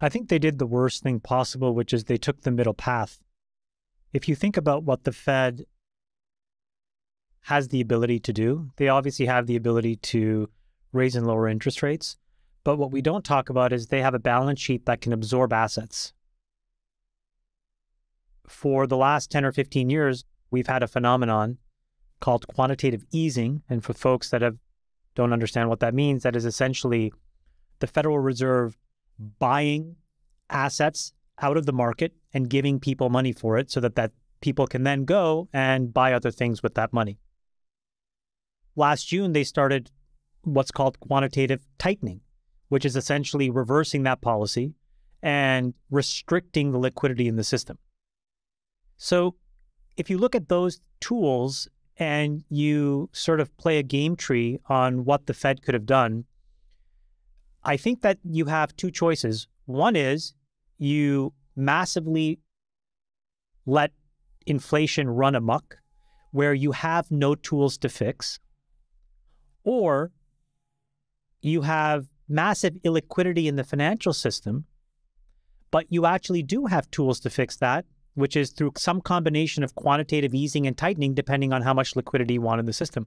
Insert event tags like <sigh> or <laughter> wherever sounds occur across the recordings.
I think they did the worst thing possible, which is they took the middle path. If you think about what the Fed has the ability to do, they obviously have the ability to raise and lower interest rates. But what we don't talk about is they have a balance sheet that can absorb assets. For the last 10 or 15 years, we've had a phenomenon called quantitative easing. And for folks that have don't understand what that means, that is essentially the Federal Reserve buying assets out of the market and giving people money for it so that, that people can then go and buy other things with that money. Last June, they started what's called quantitative tightening, which is essentially reversing that policy and restricting the liquidity in the system. So if you look at those tools and you sort of play a game tree on what the Fed could have done, I think that you have two choices. One is you massively let inflation run amok where you have no tools to fix, or you have massive illiquidity in the financial system, but you actually do have tools to fix that which is through some combination of quantitative easing and tightening, depending on how much liquidity you want in the system.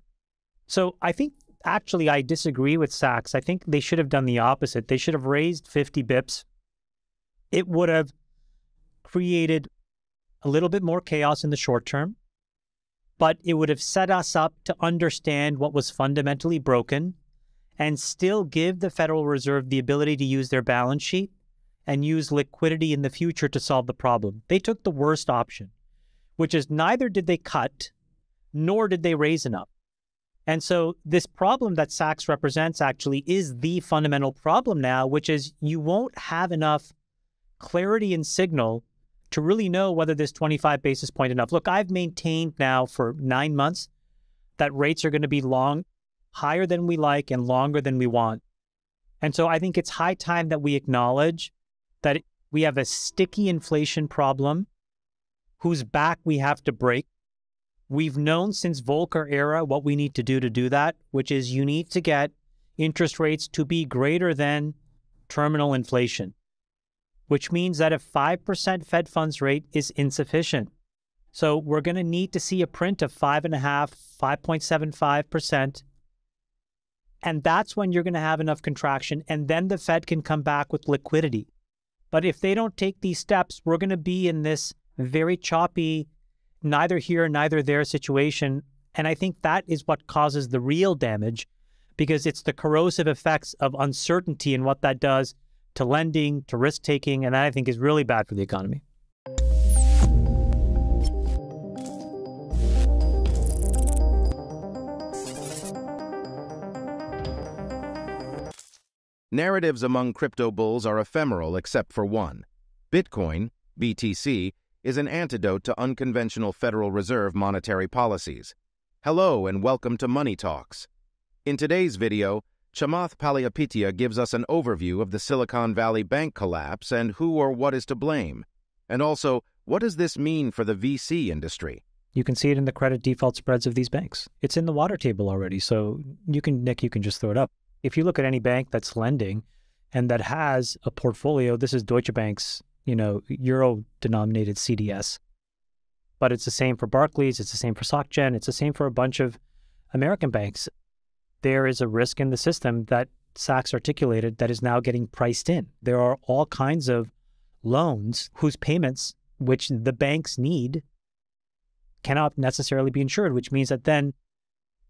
So I think actually I disagree with Sacks. I think they should have done the opposite. They should have raised 50 bips. It would have created a little bit more chaos in the short term, but it would have set us up to understand what was fundamentally broken and still give the Federal Reserve the ability to use their balance sheet and use liquidity in the future to solve the problem. They took the worst option, which is neither did they cut nor did they raise enough. And so this problem that Sacks represents actually is the fundamental problem now, which is you won't have enough clarity and signal to really know whether this 25 basis point enough. Look, I've maintained now for nine months that rates are going to be long, higher than we like and longer than we want. And so I think it's high time that we acknowledge that we have a sticky inflation problem whose back we have to break. We've known since Volcker era what we need to do to do that, which is you need to get interest rates to be greater than terminal inflation, which means that a 5% Fed funds rate is insufficient. So we're going to need to see a print of 5.5, 5.75%. And that's when you're going to have enough contraction. And then the Fed can come back with liquidity. But if they don't take these steps, we're going to be in this very choppy, neither here, neither there situation. And I think that is what causes the real damage because it's the corrosive effects of uncertainty and what that does to lending, to risk taking. And that I think is really bad for the economy. Narratives among crypto bulls are ephemeral except for one. Bitcoin, BTC, is an antidote to unconventional Federal Reserve monetary policies. Hello and welcome to Money Talks. In today's video, Chamath Palihapitiya gives us an overview of the Silicon Valley Bank collapse and who or what is to blame. And also, what does this mean for the VC industry? You can see it in the credit default spreads of these banks. It's in the water table already, so you can, Nick, you can just throw it up if you look at any bank that's lending and that has a portfolio, this is Deutsche Bank's, you know, euro denominated CDS. But it's the same for Barclays, it's the same for SocGen, it's the same for a bunch of American banks. There is a risk in the system that Sacks articulated that is now getting priced in. There are all kinds of loans whose payments, which the banks need, cannot necessarily be insured, which means that then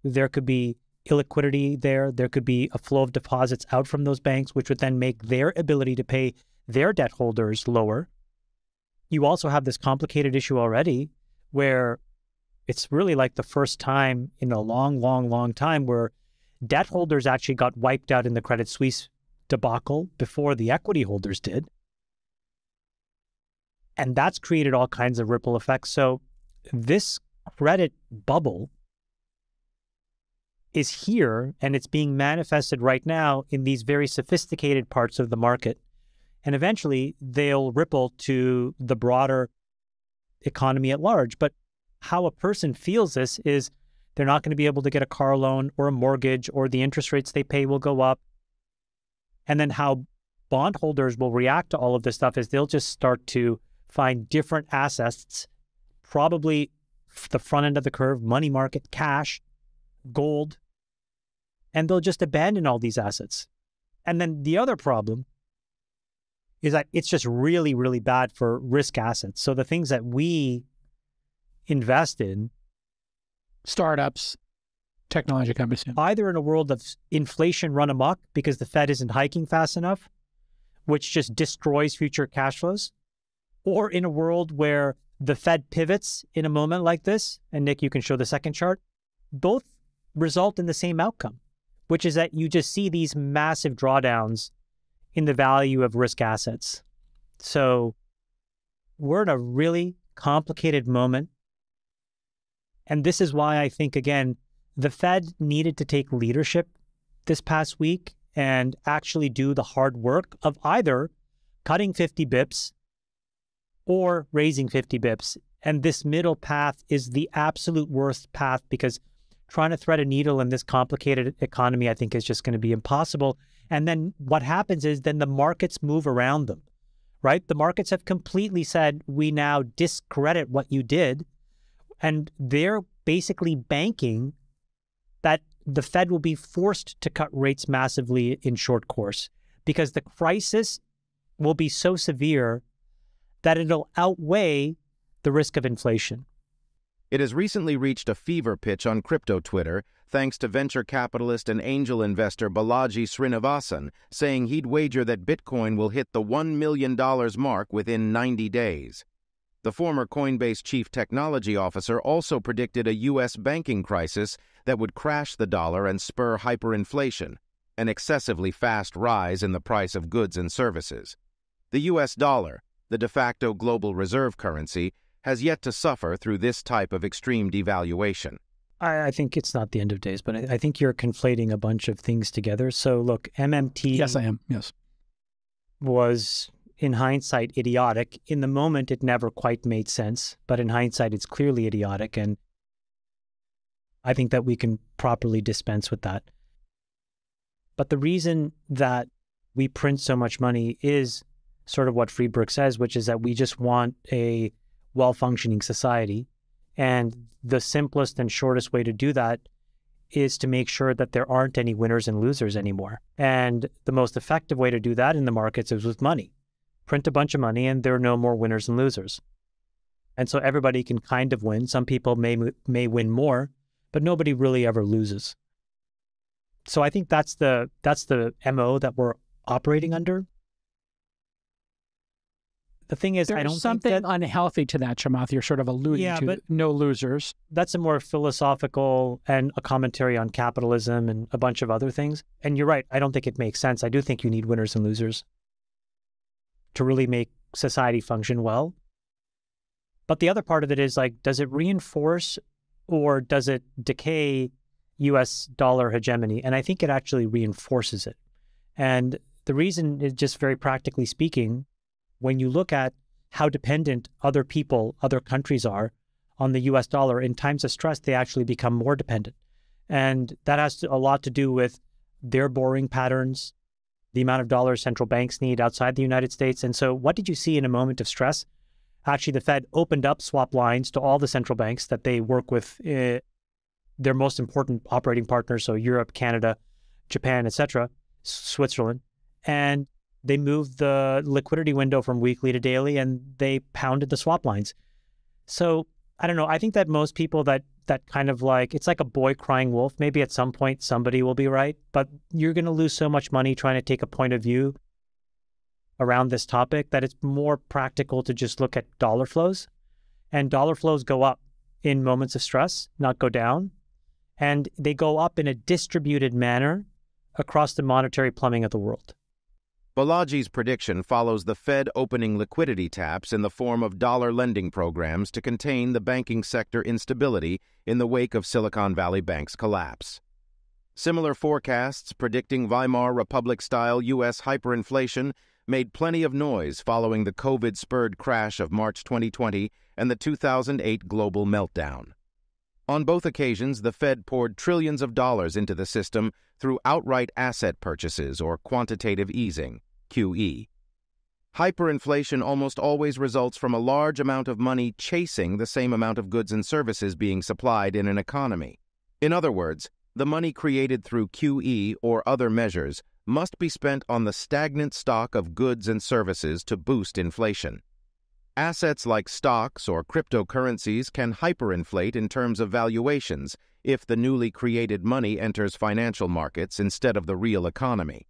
there could be illiquidity there. There could be a flow of deposits out from those banks, which would then make their ability to pay their debt holders lower. You also have this complicated issue already where it's really like the first time in a long, long, long time where debt holders actually got wiped out in the Credit Suisse debacle before the equity holders did. And that's created all kinds of ripple effects. So, this credit bubble is here and it's being manifested right now in these very sophisticated parts of the market. And eventually they'll ripple to the broader economy at large. But how a person feels this is they're not going to be able to get a car loan or a mortgage, or the interest rates they pay will go up. And then how bondholders will react to all of this stuff is they'll just start to find different assets, probably the front end of the curve, money market, cash, gold, and they'll just abandon all these assets. And then the other problem is that it's just really, really bad for risk assets. So the things that we invest in, startups, technology companies, either in a world of inflation run amok because the Fed isn't hiking fast enough, which just destroys future cash flows, or in a world where the Fed pivots in a moment like this, and Nick, you can show the second chart, both result in the same outcome, which is that you just see these massive drawdowns in the value of risk assets. So we're in a really complicated moment. And this is why I think, again, the Fed needed to take leadership this past week and actually do the hard work of either cutting 50 bips or raising 50 bips. And this middle path is the absolute worst path because trying to thread a needle in this complicated economy, I think, is just going to be impossible. And then what happens is then the markets move around them, right? The markets have completely said, we now discredit what you did. And they're basically banking that the Fed will be forced to cut rates massively in short course because the crisis will be so severe that it'll outweigh the risk of inflation. It has recently reached a fever pitch on crypto Twitter thanks to venture capitalist and angel investor Balaji Srinivasan saying he'd wager that Bitcoin will hit the $1 million mark within 90 days. The former Coinbase chief technology officer also predicted a U.S. banking crisis that would crash the dollar and spur hyperinflation, an excessively fast rise in the price of goods and services. The U.S. dollar, the de facto global reserve currency, has yet to suffer through this type of extreme devaluation. I, I think it's not the end of days, but I, I think you're conflating a bunch of things together. So, look, MMT. Yes, I am. Yes. Was in hindsight idiotic. In the moment, it never quite made sense, but in hindsight, it's clearly idiotic. And I think that we can properly dispense with that. But the reason that we print so much money is sort of what Friedberg says, which is that we just want a well functioning society. And the simplest and shortest way to do that is to make sure that there aren't any winners and losers anymore. And the most effective way to do that in the markets is with money print a bunch of money and there are no more winners and losers. And so everybody can kind of win. Some people may may win more, but nobody really ever loses. So I think that's the that's the MO that we're operating under. The thing is, There's I don't something that, unhealthy to that, Chamath. You're sort of alluding Yeah, to but- no losers. that's a more philosophical and a commentary on capitalism and a bunch of other things. And you're right. I don't think it makes sense. I do think you need winners and losers to really make society function well. But the other part of it is like, does it reinforce or does it decay US dollar hegemony? And I think it actually reinforces it. And the reason is just very practically speaking, when you look at how dependent other people, other countries are on the US dollar, in times of stress, they actually become more dependent. And that has to, a lot to do with their borrowing patterns, the amount of dollars central banks need outside the United States. And so, what did you see in a moment of stress? Actually, the Fed opened up swap lines to all the central banks that they work with, uh, their most important operating partners, so Europe, Canada, Japan, etc., Switzerland, and they moved the liquidity window from weekly to daily, and they pounded the swap lines. So I don't know. I think that most people that that kind of like it's like a boy crying wolf. Maybe at some point somebody will be right, but you're going to lose so much money trying to take a point of view around this topic that it's more practical to just look at dollar flows. And dollar flows go up in moments of stress, not go down. And they go up in a distributed manner across the monetary plumbing of the world. Balaji's prediction follows the Fed opening liquidity taps in the form of dollar lending programs to contain the banking sector instability in the wake of Silicon Valley Bank's collapse. Similar forecasts predicting Weimar Republic style U.S. hyperinflation made plenty of noise following the COVID spurred crash of March 2020 and the 2008 global meltdown. On both occasions, the Fed poured trillions of dollars into the system through outright asset purchases or quantitative easing, QE. Hyperinflation almost always results from a large amount of money chasing the same amount of goods and services being supplied in an economy. In other words, the money created through QE or other measures must be spent on the stagnant stock of goods and services to boost inflation. Assets like stocks or cryptocurrencies can hyperinflate in terms of valuations if the newly created money enters financial markets instead of the real economy,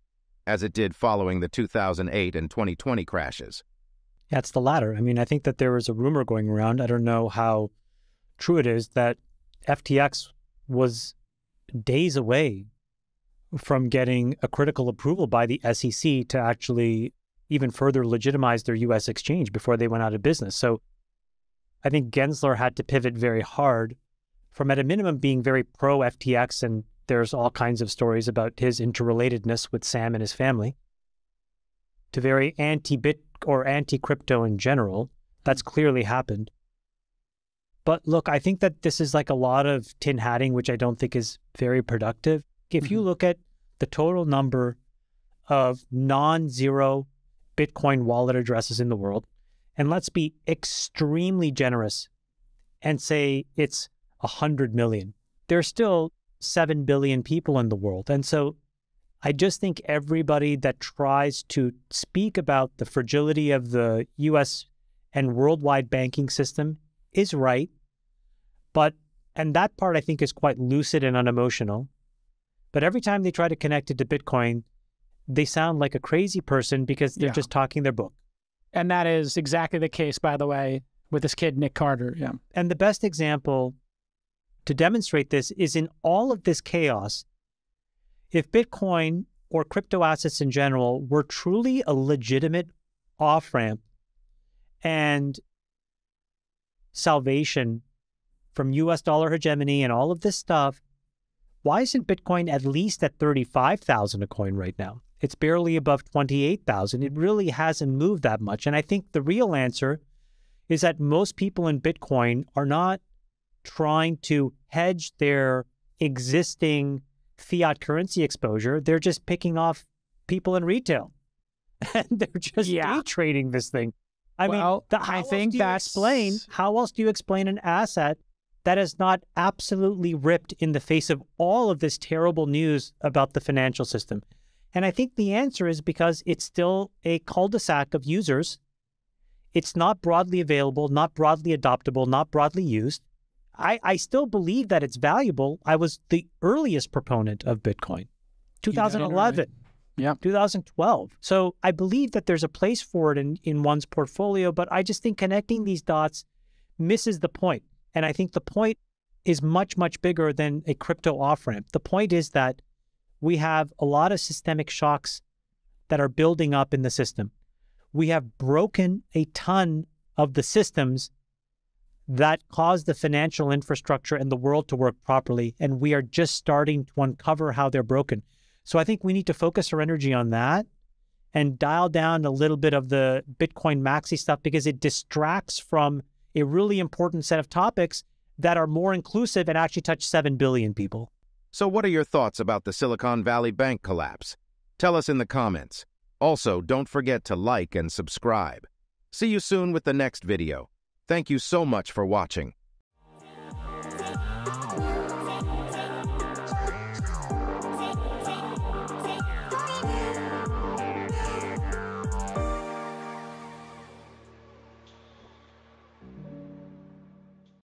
as it did following the 2008 and 2020 crashes. It's the latter. I mean, I think that there was a rumor going around. I don't know how true it is that FTX was days away from getting a critical approval by the SEC to actually even further legitimize their US exchange before they went out of business. So I think Gensler had to pivot very hard from, at a minimum, being very pro FTX, and there's all kinds of stories about his interrelatedness with Sam and his family, to very anti bit or anti crypto in general. That's clearly happened. But look, I think that this is like a lot of tin hatting, which I don't think is very productive. If mm-hmm. you look at the total number of non zero Bitcoin wallet addresses in the world, and let's be extremely generous and say it's 100 million, there's still 7 billion people in the world. And so I just think everybody that tries to speak about the fragility of the US and worldwide banking system is right. But, and that part I think is quite lucid and unemotional. But every time they try to connect it to Bitcoin, they sound like a crazy person because they're yeah. just talking their book. And that is exactly the case, by the way, with this kid, Nic Carter. Yeah. And the best example to demonstrate this is in all of this chaos, if Bitcoin or crypto assets in general were truly a legitimate off ramp and salvation from US dollar hegemony and all of this stuff, why isn't Bitcoin at least at 35,000 a coin right now? It's barely above 28,000. It really hasn't moved that much. And I think the real answer is that most people in Bitcoin are not trying to hedge their existing fiat currency exposure. They're just picking off people in retail. <laughs> and they're just yeah. day trading this thing. I well, mean, the, I think that's explain how else do you explain an asset that is not absolutely ripped in the face of all of this terrible news about the financial system? And I think the answer is because it's still a cul-de-sac of users. It's not broadly available, not broadly adoptable, not broadly used. I, I still believe that it's valuable. I was the earliest proponent of Bitcoin, 2011. Yeah. 2012. So I believe that there's a place for it in, in one's portfolio, but I just think connecting these dots misses the point. And I think the point is much, much bigger than a crypto off ramp. The point is that we have a lot of systemic shocks that are building up in the system. We have broken a ton of the systems that cause the financial infrastructure and the world to work properly. And we are just starting to uncover how they're broken. So I think we need to focus our energy on that and dial down a little bit of the Bitcoin maxi stuff because it distracts from a really important set of topics that are more inclusive and actually touch 7 billion people. So, what are your thoughts about the Silicon Valley Bank collapse? Tell us in the comments. Also, don't forget to like and subscribe. See you soon with the next video. Thank you so much for watching.